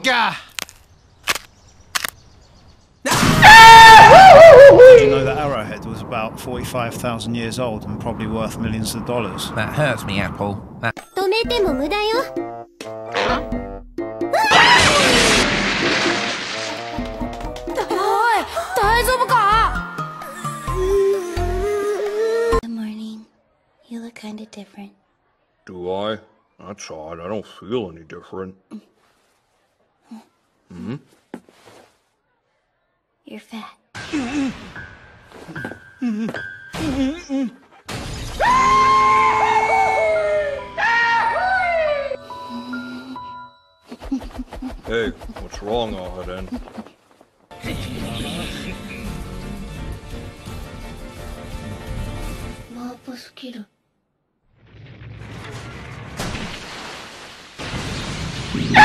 Boringa! Did you know that arrowhead was about 45,000 years old and probably worth millions of dollars? That hurts me, Apple. That 止めても無駄よ Look kinda different. Do I? That's odd. I don't feel any different. Hmm. You're fat. Hey, what's wrong, Ahiden? Marble skill. Ah!